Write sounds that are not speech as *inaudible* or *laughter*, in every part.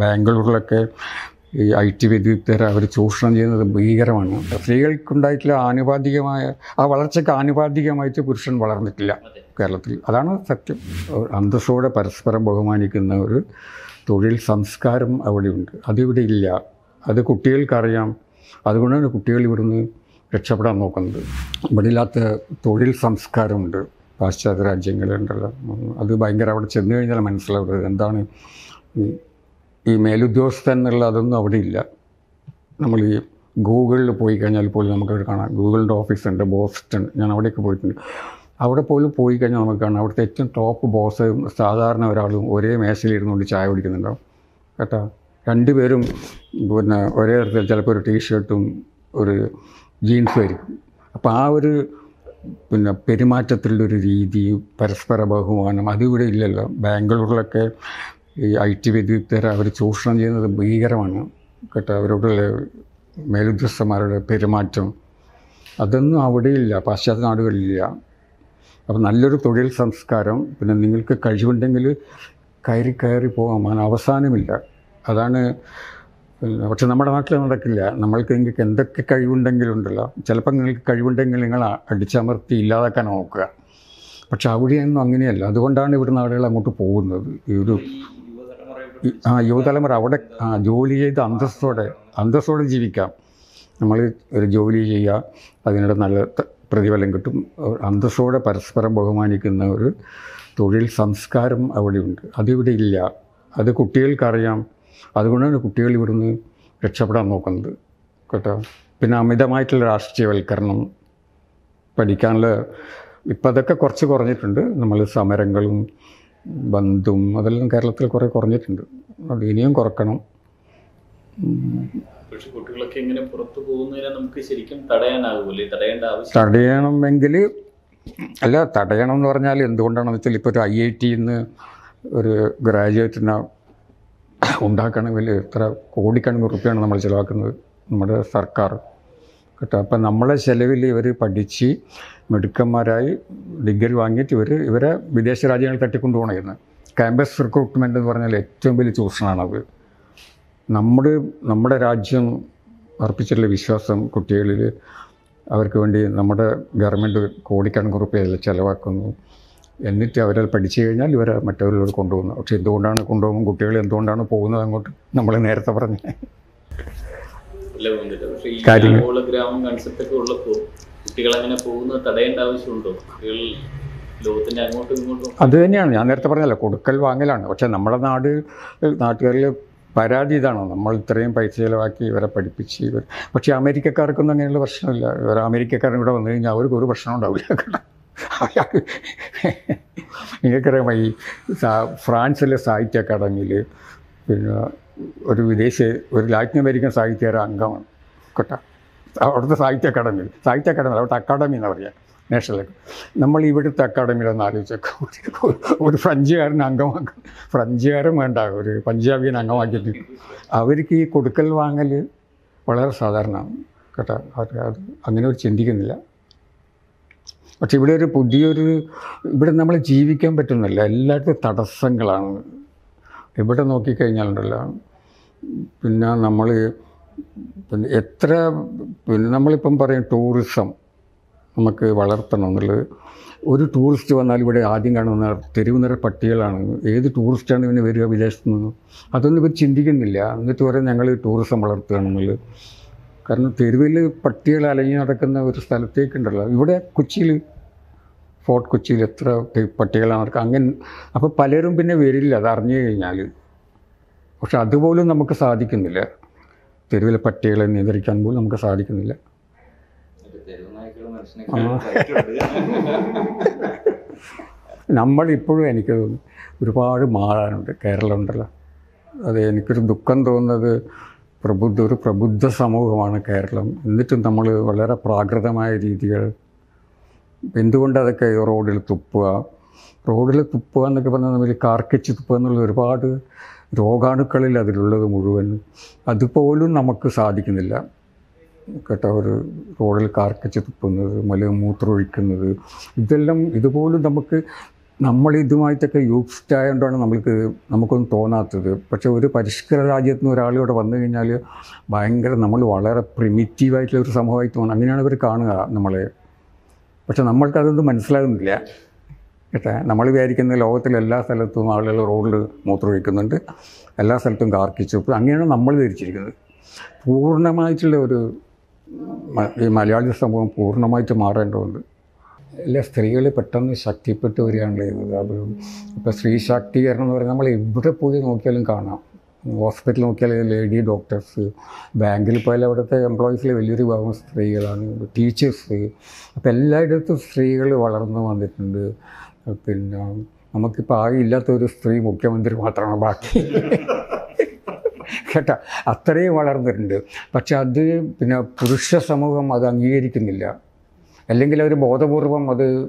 ബാംഗ്ലൂരിലൊക്കെ ഈ I T വിദഗ്ധരെ അവർ ചൂഷണം ചെയ്യുന്നത് ഭീകരമാണ്. സ്ത്രീകൾക്കുണ്ടായിട്ടുള്ള ആനുപാതികമായ ആ വളർച്ചയ്ക്ക് ആനുപാതികമായിട്ട് പുരുഷൻ വളർന്നിട്ടില്ല കേരളത്തിൽ. അതാണ് സത്യം. അന്തസ്സോടെ പരസ്പരം ബഹുമാനിക്കുന്ന ഒരു തൊഴിൽ സംസ്കാരം അവിടെയുണ്ട്. അതിവിടെ ഇല്ല. അത് കുട്ടികൾക്കറിയാം. അതുകൊണ്ടാണ് കുട്ടികൾ ഇവിടുന്ന് രക്ഷപ്പെടാൻ നോക്കുന്നത്. ഇവിടെ ഇല്ലാത്ത തൊഴിൽ സംസ്കാരമുണ്ട്. പാശ്ചാത്യ രാജ്യങ്ങളുണ്ടല്ലോ അത് ഭയങ്കര അവിടെ ചെന്ന് കഴിഞ്ഞാൽ മനസ്സിലാവുന്നത് എന്താണ് ഈ മേലുദ്യോഗസ്ഥൻ എന്നുള്ള അതൊന്നും അവിടെ ഇല്ല. നമ്മൾ ഈ ഗൂഗിളിൽ പോയി കഴിഞ്ഞാൽ പോലും നമുക്ക് കാണാം. ഗൂഗിളിന്റെ ഓഫീസുണ്ട് ബോസ്റ്റൺ ഞാൻ അവിടെയൊക്കെ പോയിട്ടുണ്ട്. അവിടെ പോലും പോയി കഴിഞ്ഞാൽ നമുക്ക് കാണാം. അവിടുത്തെ ഏറ്റവും ടോപ്പ് ബോസ് സാധാരണ ഒരാളും ഒരേ മേശയിലിരുന്നുകൊണ്ട് ചായ കുടിക്കുന്നുണ്ടാവും. കേട്ടോ? രണ്ടുപേരും പിന്നെ ഒരേ തരത്തിൽ ചിലപ്പോൾ ഒരു ടീഷർട്ടും ഒരു ജീൻസും ആയിരിക്കും. അപ്പോൾ ആ ഒരു പിന്നെ പെരുമാറ്റത്തിലുള്ളൊരു രീതി പരസ്പര ബഹുമാനം അതിവിടെ ഇല്ലല്ലോ. ബാംഗ്ലൂരിലൊക്കെ ഈ ഐ ടി വിദഗ്ധരെ അവർ ചൂഷണം ചെയ്യുന്നത് ഭീകരമാണ്. കേട്ടോ അവരോടുള്ള മേലുദ്യോഗസ്ഥന്മാരുടെ പെരുമാറ്റം. അതൊന്നും അവിടെയില്ല പാശ്ചാത്യ നാടുകളിലില്ല. അപ്പം നല്ലൊരു തൊഴിൽ സംസ്കാരം പിന്നെ നിങ്ങൾക്ക് കഴിവുണ്ടെങ്കിൽ കയറി കയറി പോകാം അതിന് അവസാനമില്ല. അതാണ് പക്ഷെ നമ്മുടെ നാട്ടിൽ നടക്കില്ല. നമ്മൾക്ക് നിങ്ങൾക്ക് എന്തൊക്കെ കഴിവുണ്ടെങ്കിലും ഉണ്ടല്ലോ ചിലപ്പോൾ നിങ്ങൾക്ക് കഴിവുണ്ടെങ്കിൽ നിങ്ങൾ അടിച്ചമർത്തി ഇല്ലാതാക്കാൻ നോക്കുക. പക്ഷെ അവിടെയൊന്നും അങ്ങനെയല്ല. അതുകൊണ്ടാണ് ഇവിടുന്ന് ആളുകൾ അങ്ങോട്ട് പോകുന്നത്. ഈ ഒരു ആ യുവതലമുറ അവിടെ ജോലി ചെയ്ത് അന്തസ്സോടെ അന്തസ്സോടെ ജീവിക്കാം. നമ്മൾ ഒരു ജോലി ചെയ്യുക അതിനിടെ നല്ല പ്രതിഫലം കിട്ടും. അന്തസ്സോടെ പരസ്പരം ബഹുമാനിക്കുന്ന ഒരു തൊഴിൽ സംസ്കാരം അവിടെയുണ്ട്. അതിവിടെ ഇല്ല. അത് കുട്ടികൾക്കറിയാം. അതുകൊണ്ടാണ് കുട്ടികൾ ഇവിടുന്ന് രക്ഷപ്പെടാൻ നോക്കുന്നത്. കേട്ടോ? പിന്നെ അമിതമായിട്ടുള്ള രാഷ്ട്രീയവൽക്കരണം പഠിക്കാനുള്ള ഇപ്പം അതൊക്കെ കുറച്ച് കുറഞ്ഞിട്ടുണ്ട്. നമ്മൾ സമരങ്ങളും ബന്ധും അതെല്ലാം കേരളത്തിൽ കുറേ കുറഞ്ഞിട്ടുണ്ട്. അത് ഇനിയും കുറക്കണം. പക്ഷെ കുട്ടികളൊക്കെ ഇങ്ങനെ പുറത്തു പോകുന്നതിനെ നമുക്ക് ശരിക്കും തടയാനാകുമല്ലേ തടയേണ്ട ആവശ്യം തടയണമെങ്കിൽ അല്ല തടയണം എന്ന് പറഞ്ഞാൽ എന്തുകൊണ്ടാണെന്ന് വെച്ചാൽ ഇപ്പോൾ ഒരു ഐ ഐ ടിന്ന് ഒരു ഗ്രാജുവേറ്റിനെ ഉണ്ടാക്കണമെങ്കിൽ എത്ര കോടിക്കണക്കിന് റുപ്യാണ് നമ്മൾ ചിലവാക്കുന്നത് നമ്മുടെ സർക്കാർ. കേട്ടോ. അപ്പം നമ്മളെ ചിലവിൽ ഇവർ പഠിച്ച് മിടുക്കന്മാരായി ഡിഗ്രി വാങ്ങിയിട്ട് ഇവർ ഇവരെ വിദേശ രാജ്യങ്ങളിൽ തട്ടിക്കൊണ്ടുപോകണമെന്ന് ക്യാമ്പസ് റിക്രൂട്ട്മെന്റ് എന്ന് പറഞ്ഞാൽ ഏറ്റവും വലിയ ചൂഷണമാണ് ചൂഷണമാണത് നമ്മുടെ നമ്മുടെ രാജ്യം അർപ്പിച്ചിട്ടുള്ള വിശ്വാസം കുട്ടികളിൽ അവർക്ക് വേണ്ടി നമ്മുടെ ഗവൺമെന്റ് കോടിക്കണക്കിന് റുപ്യ ചിലവാക്കുന്നു. എന്നിട്ട് അവരെ പഠിച്ചു കഴിഞ്ഞാൽ ഇവരെ മറ്റവരിലോട് കൊണ്ടുപോകുന്നു. പക്ഷേ എന്തുകൊണ്ടാണ് കൊണ്ടുപോകുമ്പോൾ കുട്ടികൾ എന്തുകൊണ്ടാണ് പോകുന്നത് അങ്ങോട്ട്? നമ്മൾ നേരത്തെ പറഞ്ഞ. പക്ഷെ ഈ കാര്യങ്ങൾ. ഗ്രാമം കൺസെപ്റ്റ് ഒക്കെ ഉള്ളപ്പോൾ കുട്ടികൾ അങ്ങനെ പോകുന്നത് തടയേണ്ട ആവശ്യമുണ്ടോ? കുട്ടികൾ ലോകത്തിന്റെ അങ്ങോട്ടും ഇങ്ങോട്ടും. അത് തന്നെയാണ്. ഞാൻ നേരത്തെ പറഞ്ഞല്ലോ കൊടുക്കൽ വാങ്ങലാണ്. പക്ഷെ നമ്മുടെ നാട് നാട്ടുകാരിൽ പരാതി ഇതാണോ? നമ്മൾ ഇത്രയും പൈസ ചിലവാക്കി ഇവരെ പഠിപ്പിച്ച് ഇവർ പക്ഷേ അമേരിക്കക്കാർക്കൊന്നും അങ്ങനെയുള്ള പ്രശ്നമില്ല. ഇവർ അമേരിക്കക്കാരൻ ഇവിടെ വന്നു കഴിഞ്ഞാൽ അവർക്ക് ഒരു പ്രശ്നം ഉണ്ടാവില്ല. അയാൾ നിങ്ങൾക്കറിയാം ഈ ഫ്രാൻസിലെ സാഹിത്യ അക്കാദമിയിൽ പിന്നെ ഒരു വിദേശ ഒരു ലാറ്റിൻ അമേരിക്കൻ സാഹിത്യകാര അംഗമാണ്. കൊട്ട? അവിടുത്തെ സാഹിത്യ അക്കാഡമിയിൽ സാഹിത്യ അക്കാഡമി അവിടുത്തെ അക്കാഡമി എന്നാണ് പറയാം. നാഷണൽ നമ്മൾ ഇവിടുത്തെ അക്കാഡമിയിലൊന്ന് ആലോചിച്ചൊക്കെ. ഒരു ഫ്രഞ്ചുകാരൻ അംഗമാക്കും ഫ്രഞ്ചുകാരൻ വേണ്ട ഒരു പഞ്ചാബിയൻ അംഗമാക്കിയിട്ട്. അവർക്ക് ഈ കൊടുക്കൽ വാങ്ങൽ വളരെ സാധാരണമാണ്. കേട്ടോ? അത് അത് അങ്ങനെ ഒരു ചിന്തിക്കുന്നില്ല. പക്ഷെ ഇവിടെ ഒരു പുതിയൊരു ഇവിടെ നമ്മൾ ജീവിക്കാൻ പറ്റുന്നില്ല. എല്ലായിടത്തും തടസ്സങ്ങളാണ്. ഇവിടെ നോക്കിക്കഴിഞ്ഞാലുണ്ടല്ലോ. പിന്നെ നമ്മൾ പിന്നെ എത്ര പിന്നെ നമ്മളിപ്പം പറയും ടൂറിസം നമുക്ക് വളർത്തണം എന്നുള്ളത്. ഒരു ടൂറിസ്റ്റ് വന്നാൽ ഇവിടെ ആദ്യം കാണുന്ന തെരുവ് നിറ പട്ടികളാണ്. ഏത് ടൂറിസ്റ്റാണ് ഇവന് വരിക വിദേശത്ത് നിന്ന്? അതൊന്നും ഇവർ ചിന്തിക്കുന്നില്ല. എന്നിട്ട് പറയും ഞങ്ങൾ ടൂറിസം വളർത്തുകയാണെന്നുള്ളത് കാരണം തെരുവിൽ പട്ടികൾ അലഞ്ഞു നടക്കുന്ന ഒരു സ്ഥലത്തേക്കുണ്ടല്ലോ. ഇവിടെ കൊച്ചിയിൽ ഫോർട്ട് കൊച്ചിയിൽ എത്ര പട്ടികളാണ് നടക്കുക അങ്ങനെ അപ്പോൾ പലരും പിന്നെ വരില്ല അത് അറിഞ്ഞു കഴിഞ്ഞാൽ പക്ഷെ അതുപോലും നമുക്ക് സാധിക്കുന്നില്ല. തെരുവിലെ പട്ടികളെ നിയന്ത്രിക്കാൻ പോലും നമുക്ക് സാധിക്കുന്നില്ല. നമ്മളിപ്പോഴും എനിക്ക് ഒരുപാട് മാറാനുണ്ട്. കേരളം ഉണ്ടല്ലോ അത് എനിക്കൊരു ദുഃഖം തോന്നുന്നത് പ്രബുദ്ധ ഒരു പ്രബുദ്ധ സമൂഹമാണ് കേരളം. എന്നിട്ടും നമ്മൾ വളരെ പ്രാകൃതമായ രീതികൾ എന്തുകൊണ്ട് അതൊക്കെ റോഡിൽ തുപ്പുക? റോഡിൽ തുപ്പുക എന്നൊക്കെ പറഞ്ഞാൽ നമ്മൾ കാർക്കിച്ച് തുപ്പുക എന്നുള്ള ഒരുപാട് രോഗാണുക്കളിൽ അതിലുള്ളത് മുഴുവൻ അതുപോലും നമുക്ക് സാധിക്കുന്നില്ല. കേട്ടോ ഒരു റോഡിൽ കാർക്കിച്ച് തുപ്പുന്നത് മല മൂത്രമൊഴിക്കുന്നത് ഇതെല്ലാം ഇതുപോലും നമുക്ക് നമ്മൾ ഇതുമായിട്ടൊക്കെ യൂസ്ഡ് ആയതുകൊണ്ടാണ് നമ്മൾക്ക് നമുക്കൊന്നും തോന്നാത്തത്. പക്ഷേ ഒരു പരിഷ്കൃത രാജ്യത്ത് നിന്ന് ഒരാൾ വന്നു കഴിഞ്ഞാൽ ഭയങ്കര നമ്മൾ വളരെ പ്രിമിറ്റീവായിട്ടുള്ള ഒരു സമൂഹമായിട്ട് തോന്നുന്നു അങ്ങനെയാണ് ഇവർ കാണുക നമ്മളെ. പക്ഷെ നമ്മൾക്കതൊന്നും മനസ്സിലാകുന്നില്ല. കേട്ടോ? നമ്മൾ വിചാരിക്കുന്ന ലോകത്തിലെ എല്ലാ സ്ഥലത്തും ആളുകൾ റോഡിൽ മൂത്രമൊഴിക്കുന്നുണ്ട് എല്ലാ സ്ഥലത്തും കാർക്കിച്ചു അങ്ങനെയാണ് നമ്മൾ ധരിച്ചിരിക്കുന്നത്. പൂർണമായിട്ടുള്ള ഒരു ഈ മലയാളി സമൂഹം പൂർണമായിട്ട് മാറേണ്ടതുണ്ട്. എല്ലാ സ്ത്രീകൾ പെട്ടെന്ന് ശക്തിപ്പെട്ട് വരികയാണ് ചെയ്യുന്നത് അവർ ഇപ്പോൾ സ്ത്രീ ശാക്തീകരണം എന്ന് പറയുന്നത് നമ്മൾ എവിടെ പോയി നോക്കിയാലും കാണാം. ഹോസ്പിറ്റലിൽ നോക്കിയാൽ ലേഡി ഡോക്ടേഴ്സ് ബാങ്കിൽ പോയാൽ അവിടുത്തെ എംപ്ലോയീസിൽ വലിയൊരു ഭാഗം സ്ത്രീകളാണ് ടീച്ചേഴ്സ് അപ്പോൾ എല്ലായിടത്തും സ്ത്രീകൾ വളർന്നു വന്നിട്ടുണ്ട്. പിന്നെ നമുക്കിപ്പോൾ ആകെ ഇല്ലാത്ത ഒരു സ്ത്രീ മുഖ്യമന്ത്രി മാത്രമാണ് ബാക്കി. കേട്ടോ? അത്രയും വളർന്നിട്ടുണ്ട്. പക്ഷെ അത് പിന്നെ പുരുഷ സമൂഹം അത് അംഗീകരിക്കുന്നില്ല. അല്ലെങ്കിൽ അവർ ബോധപൂർവം അത്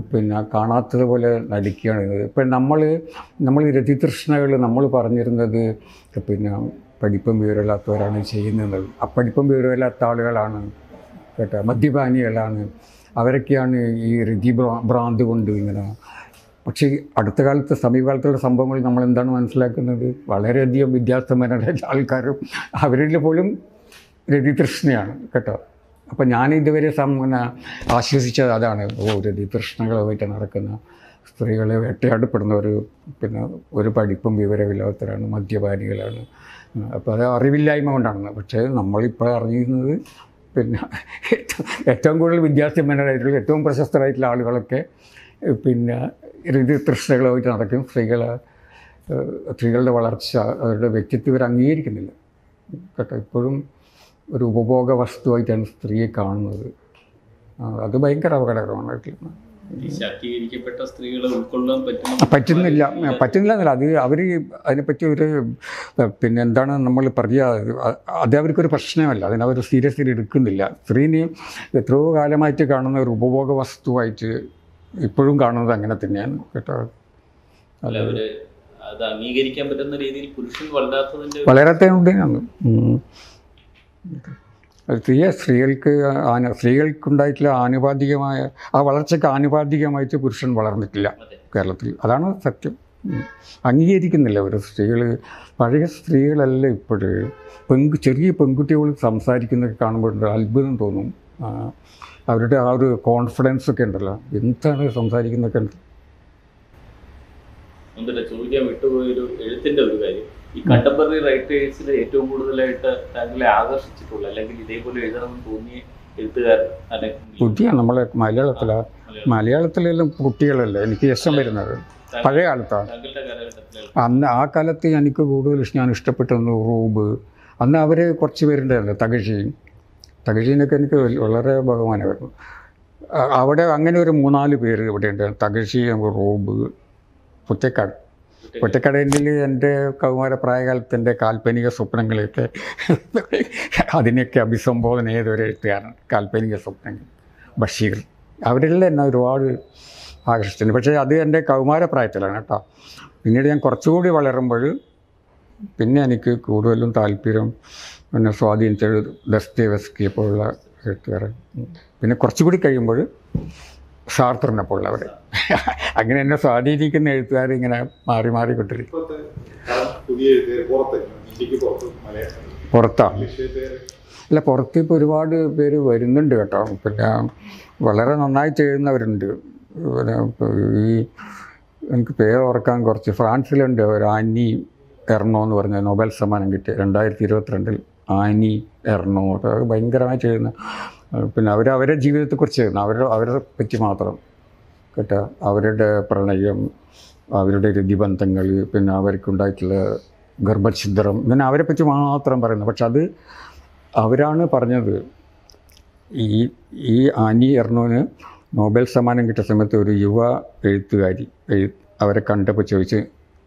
പിന്നെ കാണാത്തതുപോലെ നടിക്കുകയാണ് ഇപ്പം നമ്മൾ നമ്മൾ രതിതൃഷ്ണകൾ നമ്മൾ പറഞ്ഞിരുന്നത് പിന്നെ പഠിപ്പം വിവരമില്ലാത്തവരാണ് ചെയ്യുന്നത്. ആ പഠിപ്പം വിവരമില്ലാത്ത ആളുകളാണ് കേട്ടോ മദ്യപാനികളാണ്. അവരൊക്കെയാണ് ഈ രതി ഭ്രാ- ഭ്രാന്ത് കൊണ്ട് ഇങ്ങനെ. പക്ഷേ അടുത്ത കാലത്ത് സമീപകാലത്തുള്ള സംഭവങ്ങൾ നമ്മൾ എന്താണ് മനസ്സിലാക്കുന്നത്? വളരെയധികം വിദ്യാസമ്പന്നരായ ആൾക്കാരും അവരിൽ പോലും രതിതൃഷ്ണയാണ് കേട്ടോ. അപ്പം ഞാൻ ഇതുവരെ സമന ആശ്വസിച്ചത് അതാണ്. ഓ രതിതൃഷ്ണകളുമായിട്ട് നടക്കുന്ന സ്ത്രീകളെ വേട്ടയാടപ്പെടുന്ന ഒരു പിന്നെ ഒരു പഠിപ്പും വിവരമില്ലാത്തവരാണ് മദ്യപാനികളാണ്. അപ്പോൾ അത് അറിവില്ലായ്മ കൊണ്ടാണ് പക്ഷേ നമ്മളിപ്പോൾ അറിയുന്നത് പിന്നെ ഏറ്റവും- കൂടുതൽ വിദ്യാസമ്പന്നരായിട്ടുള്ള ഏറ്റവും പ്രശസ്തരായിട്ടുള്ള ആളുകളൊക്കെ പിന്നെ രീതി തൃഷ്ണകളുമായിട്ട് നടക്കും. സ്ത്രീകളെ സ്ത്രീകളുടെ വളർച്ച അവരുടെ വ്യക്തിത്വം ഇവർ അംഗീകരിക്കുന്നില്ല കേട്ടോ ഇപ്പോഴും ഒരു ഉപഭോഗ വസ്തുവായിട്ടാണ് സ്ത്രീയെ കാണുന്നത്. അത് ഭയങ്കര അപകടകരമാണ് ശാക്തീകരിക്കപ്പെട്ട സ്ത്രീകളെ ഉൾക്കൊള്ളാൻ പറ്റുന്ന പറ്റുന്നില്ല. പറ്റുന്നില്ല എന്നല്ല. അത് അവർ അതിനെപ്പറ്റി ഒരു പിന്നെ എന്താണ് നമ്മൾ പറയുക അത് അവർക്കൊരു പ്രശ്നമല്ല. അതിനവർ സീരിയസ്ലി എടുക്കുന്നില്ല. സ്ത്രീനെ എത്രയോ കാലമായിട്ട് കാണുന്ന ഒരു ഉപഭോഗ വസ്തുവായിട്ട് ഇപ്പോഴും കാണുന്നത് അങ്ങനെ തന്നെയാണ് കേട്ടോ. അല്ല അത് അംഗീകരിക്കാൻ പറ്റുന്ന രീതിയിൽ പുരുഷൻ വളരാത്തതിന്റെ വളരാത്തതുകൊണ്ട് സ്ത്രീയെ സ്ത്രീകൾക്ക് ആന സ്ത്രീകൾക്കുണ്ടായിട്ടുള്ള ആനുപാതികമായ ആ വളർച്ചയ്ക്ക് ആനുപാതികമായിട്ട് പുരുഷൻ വളർന്നിട്ടില്ല കേരളത്തിൽ. അതാണ് സത്യം. അംഗീകരിക്കുന്നില്ല ഒരു സ്ത്രീകൾ. പഴയ സ്ത്രീകളല്ല ഇപ്പോഴും. പെങ്കു ചെറിയ പെൺകുട്ടികൾ സംസാരിക്കുന്നതൊക്കെ കാണുമ്പോൾ അത്ഭുതം തോന്നും. അവരുടെ ആ ഒരു കോൺഫിഡൻസ് ഒക്കെ ഉണ്ടല്ലോ. എന്താണ് സംസാരിക്കുന്നതൊക്കെ ഉണ്ട്. ചോദിക്കാൻ വിട്ടുപോയൊരു എഴുത്തിന്റെ ഒരു കാര്യം. ഈ കണ്ടംപററി റൈറ്റേഴ്സിൽ ഏറ്റവും കൂടുതലായിട്ട് താങ്കളെ ആകർഷിച്ചിട്ടുള്ള അല്ലെങ്കിൽ ഇതേപോലെ എഴുതണമെന്ന് തോന്നിയ എഴുത്തുകാരൻ പുതിയ നമ്മളെ മലയാളത്തിലാണ് മലയാളത്തിലെല്ലാം കുട്ടികളല്ലേ? എനിക്ക് ഇഷ്ടം വരുന്നത്. പഴയ കാലത്താണ് അന്ന് ആ കാലത്ത് എനിക്ക് കൂടുതൽ ഞാൻ ഇഷ്ടപ്പെട്ടിരുന്നു റൂബ്. അന്ന് അവർ കുറച്ച് പേരുണ്ടായിരുന്നു തകഴിയും തകഴീനൊക്കെ എനിക്ക് വളരെ ബഹുമാനമായിരുന്നു. അവിടെ അങ്ങനെ ഒരു മൂന്നാൽ പേര് ഇവിടെ ഉണ്ടായിരുന്നു തകഴി റൂബ് പുറ്റക്കാട് പുറ്റക്കടയിൽ എന്റെ കൗമാര പ്രായകാലത്ത് എന്റെ കാൽപ്പനിക സ്വപ്നങ്ങളെയൊക്കെ *laughs* അതിനെയൊക്കെ അഭിസംബോധന ചെയ്ത ഒരു എഴുത്തുകാരൻ കാൽപ്പനിക സ്വപ്നങ്ങൾ ബഷീർ. അവരെല്ലാം എന്നെ ഒരുപാട് ആകർഷിച്ചിട്ടുണ്ട് പക്ഷേ അത് എന്റെ കൗമാര പ്രായത്തിലാണ് കേട്ടോ. പിന്നീട് ഞാൻ കുറച്ചുകൂടി വളരുമ്പോൾ പിന്നെ എനിക്ക് കൂടുതലും താല്പര്യം എന്നെ സ്വാധീനിച്ചത് ദസ്തേവസ്കിയെ പോലുള്ള എഴുത്തുകാരൻ പിന്നെ കുറച്ചുകൂടി കഴിയുമ്പോൾ സാർത്തറിനെ പോലുള്ളവർ അങ്ങനെ എന്നെ സ്വാധീനിക്കുന്ന എഴുത്തുകാർ ഇങ്ങനെ മാറി മാറി കൊണ്ടിരിക്കും. പുറത്താണ് അല്ല പുറത്ത് ഇപ്പോൾ ഒരുപാട് പേര് വരുന്നുണ്ട് കേട്ടോ. പിന്നെ വളരെ നന്നായി എഴുതുന്നവരുണ്ട് പിന്നെ ഈ എനിക്ക് പേര് ഓർക്കാൻ കുറച്ച് ഫ്രാൻസിലുണ്ട് ഒരു ആനി എർണോ എന്ന് പറഞ്ഞ നോബൽ സമ്മാനം കിട്ടിയ രണ്ടായിരത്തി ഇരുപത്തിരണ്ടിൽ ആനി എർണോ. ഭയങ്കരമായി ഭയങ്കരമായിട്ട് എഴുതുന്ന പിന്നെ അവർ അവരുടെ ജീവിതത്തെക്കുറിച്ച് അവരുടെ അവരെ പറ്റി മാത്രം കേട്ട. അവരുടെ പ്രണയം അവരുടെ രതിബന്ധങ്ങൾ പിന്നെ അവർക്കുണ്ടായിട്ടുള്ള ഗർഭഛിദ്രം ഇങ്ങനെ അവരെ പറ്റി മാത്രം പറയുന്നത് പക്ഷെ അത് അവരാണ് പറഞ്ഞത്. ഈ ഈ ആനി എർണോന് നോബൽ സമ്മാനം കിട്ടിയ സമയത്ത് ഒരു യുവ എഴുത്തുകാരി എഴു അവരെ കണ്ടപ്പോൾ ചോദിച്ച്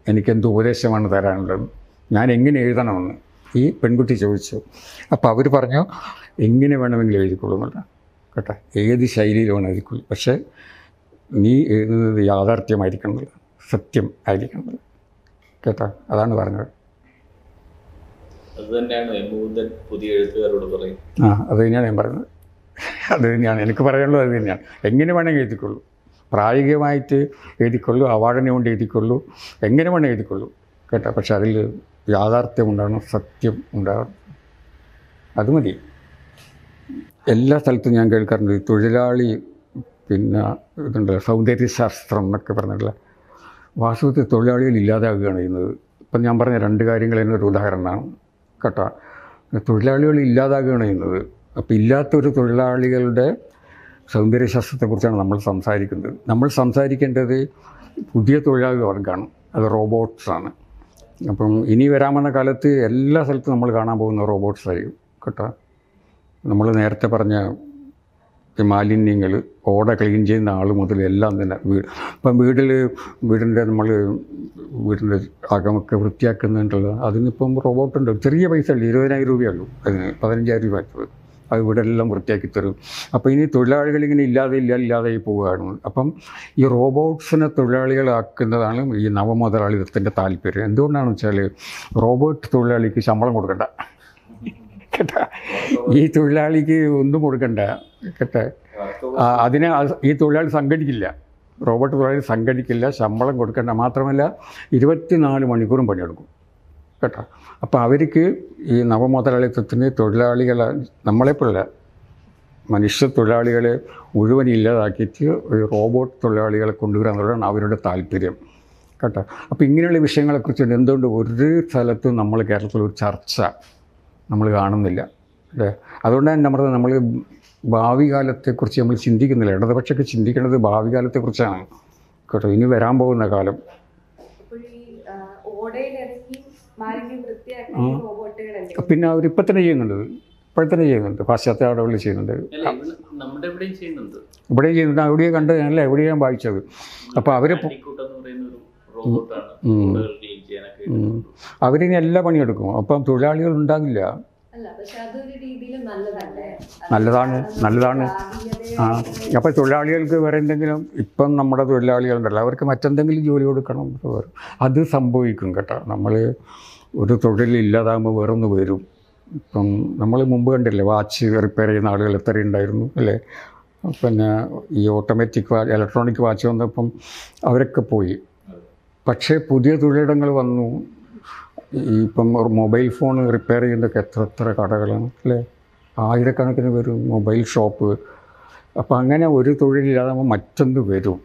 എനിക്കെന്ത് ഉപദേശമാണ് തരാനുള്ളത്? ഞാൻ എങ്ങനെ എഴുതണമെന്ന്? ഈ പെൺകുട്ടി ചോദിച്ചു. അപ്പോൾ അവർ പറഞ്ഞു എങ്ങനെ വേണമെങ്കിലും എഴുതിക്കൊള്ളും കേട്ടോ? കേട്ടോ ഏത് ശൈലിയിൽ വേണം എഴുതിക്കൊള്ളൂ പക്ഷേ നീ എഴുതുന്നത് യാഥാർത്ഥ്യമായിരിക്കണം സത്യം ആയിരിക്കണം കേട്ടോ? അതാണ് പറഞ്ഞത്. അത് തന്നെയാണ് എം പുതിയ എഴുത്തുകാരോട് പറയും. ആ അത് തന്നെയാണ് ഞാൻ പറയുന്നത് അത് തന്നെയാണ്. എനിക്ക് പറയാനുള്ളത് അത് തന്നെയാണ്. എങ്ങനെ വേണമെങ്കിൽ എഴുതിക്കൊള്ളൂ. പ്രായോഗികമായിട്ട് എഴുതിക്കൊള്ളൂ അവാർഡിന് വേണ്ടി എഴുതിക്കൊള്ളൂ എങ്ങനെ വേണമെങ്കിൽ എഴുതിക്കൊള്ളൂ. കേട്ടോ? പക്ഷെ അതിൽ യാഥാർത്ഥ്യം ഉണ്ടാകണം സത്യം ഉണ്ടാകണം. അത് മതി. എല്ലാ സ്ഥലത്തും ഞാൻ കേൾക്കാറുണ്ട്. ഈ തൊഴിലാളി പിന്നെ ഇതുണ്ടല്ലോ സൗന്ദര്യശാസ്ത്രം എന്നൊക്കെ പറഞ്ഞിട്ടുള്ള വാസ്തവത്തിൽ തൊഴിലാളികൾ ഇല്ലാതാകുകയാണ് ചെയ്യുന്നത്. ഇപ്പം ഞാൻ പറഞ്ഞ രണ്ട് കാര്യങ്ങൾ എന്നൊരു ഉദാഹരണമാണ് കേട്ടോ. തൊഴിലാളികൾ ഇല്ലാതാകുകയാണ് ചെയ്യുന്നത്. അപ്പോൾ ഇല്ലാത്തൊരു തൊഴിലാളികളുടെ സൗന്ദര്യശാസ്ത്രത്തെക്കുറിച്ചാണ് നമ്മൾ സംസാരിക്കുന്നത്. നമ്മൾ സംസാരിക്കേണ്ടത് പുതിയ തൊഴിലാളി വർഗമാണ് അത് റോബോട്ട്സാണ് അപ്പം ഇനി വരാമെന്ന കാലത്ത് എല്ലാ സ്ഥലത്തും നമ്മൾ കാണാൻ പോകുന്ന റോബോട്ട്സ് ആയിരിക്കും. കേട്ടോ. നമ്മൾ നേരത്തെ പറഞ്ഞ മാലിന്യങ്ങൾ ഓട ക്ലീൻ ചെയ്യുന്ന ആൾ മുതൽ എല്ലാം തന്നെ വീട്. ഇപ്പം വീട്ടിൽ വീടിന്റെ നമ്മൾ വീടിന്റെ അകമൊക്കെ വൃത്തിയാക്കുന്നുണ്ടല്ലോ അതിനിപ്പം റോബോട്ടുണ്ട്. ചെറിയ പൈസ ഉള്ളൂ ഇരുപതിനായിരം രൂപയുള്ളൂ അതിന്. പതിനഞ്ചായിരം രൂപ അത് വീടെല്ലാം വൃത്തിയാക്കി തരും. അപ്പോൾ ഇനി തൊഴിലാളികൾ ഇങ്ങനെ ഇല്ലാതെ ഇല്ല ഇല്ലാതായി പോവുകയാണ്. അപ്പം ഈ റോബോട്ട്സിനെ തൊഴിലാളികളാക്കുന്നതാണ് ഈ നവമുതലാളിത്തത്തിന്റെ താല്പര്യം. എന്തുകൊണ്ടാണെന്ന് വെച്ചാൽ റോബോട്ട് തൊഴിലാളിക്ക് ശമ്പളം കൊടുക്കണ്ട. കേട്ടാ ഈ തൊഴിലാളിക്ക് ഒന്നും കൊടുക്കണ്ട. കേട്ടെ? അതിനെ ഈ തൊഴിലാളി സംഘടിക്കില്ല. റോബോട്ട് തൊഴിലാളി സംഘടിക്കില്ല. ശമ്പളം കൊടുക്കണ്ട. മാത്രമല്ല ഇരുപത്തിനാല് മണിക്കൂറും പണിയെടുക്കും. കേട്ടോ? അപ്പോൾ അവർക്ക് ഈ നവമുതലാളിത്തത്തിന് തൊഴിലാളികളെ നമ്മളെപ്പോലുള്ള മനുഷ്യ തൊഴിലാളികളെ മുഴുവൻ ഇല്ലാതാക്കിയിട്ട് ഒരു റോബോട്ട് തൊഴിലാളികളെ കൊണ്ടുവരിക അവരുടെ താല്പര്യം. കേട്ടോ? അപ്പോൾ ഇങ്ങനെയുള്ള വിഷയങ്ങളെക്കുറിച്ച് എന്തുകൊണ്ട് ഒരു സ്ഥലത്തും നമ്മൾ കേരളത്തിൽ ഒരു ചർച്ച നമ്മൾ കാണുന്നില്ല. അല്ലേ? അതുകൊണ്ട് തന്നെ നമ്മൾ നമ്മൾ ഭാവി കാലത്തെക്കുറിച്ച് നമ്മൾ ചിന്തിക്കുന്നില്ല. ഇടതുപക്ഷമൊക്കെ ചിന്തിക്കേണ്ടത് ഭാവി കാലത്തെക്കുറിച്ചാണ് കേട്ടോ ഇനി വരാൻ പോകുന്ന കാലം. പിന്നെ അവർ ഇപ്പം തന്നെ ചെയ്യുന്നുണ്ട്. ഇപ്പോഴത്തന്നെ ചെയ്യുന്നുണ്ട്. പാശ്ചാത്യ അവിടെ ചെയ്യുന്നുണ്ട്. ഇവിടെയും ഇവിടെ എവിടെയും ചെയ്യുന്നുണ്ട്. അവിടെയും കണ്ട് അല്ല എവിടെയാണ് വായിച്ചത്? അപ്പോൾ അവർ അവരിനി എല്ലാ പണിയെടുക്കും. അപ്പം തൊഴിലാളികൾ ഉണ്ടാകില്ല. നല്ലതാണ്, നല്ലതാണ്. ആ. അപ്പം അപ്പോൾ തൊഴിലാളികൾക്ക് വേറെ എന്തെങ്കിലും ഇപ്പം നമ്മുടെ തൊഴിലാളികളുണ്ടല്ലോ അവർക്ക് മറ്റെന്തെങ്കിലും ജോലി കൊടുക്കണം. അത് സംഭവിക്കും കേട്ടോ. നമ്മൾ ഒരു തൊഴിൽ ഇല്ലാതാകുമ്പോൾ വേറൊന്ന് വരും. ഇപ്പം നമ്മൾ മുമ്പ് കണ്ടില്ലേ വാച്ച് റിപ്പയർ ചെയ്യുന്ന ആളുകൾ എത്ര ഉണ്ടായിരുന്നു അല്ലേ? പിന്നെ ഈ ഓട്ടോമാറ്റിക് വാച്ച് ഇലക്ട്രോണിക് വാച്ച് വന്നപ്പം അവരൊക്കെ പോയി. പക്ഷേ പുതിയ തൊഴിലിടങ്ങൾ വന്നു. ഇപ്പം ഒരു മൊബൈൽ ഫോൺ റിപ്പയർ ചെയ്യുന്നതൊക്കെ എത്ര എത്ര കടകളാണ് അല്ലേ? ആയിരക്കണക്കിന് വരും മൊബൈൽ ഷോപ്പ്. അപ്പം അങ്ങനെ ഒരു തൊഴിലില്ലാതാകുമ്പോൾ മറ്റൊന്ന് വരും.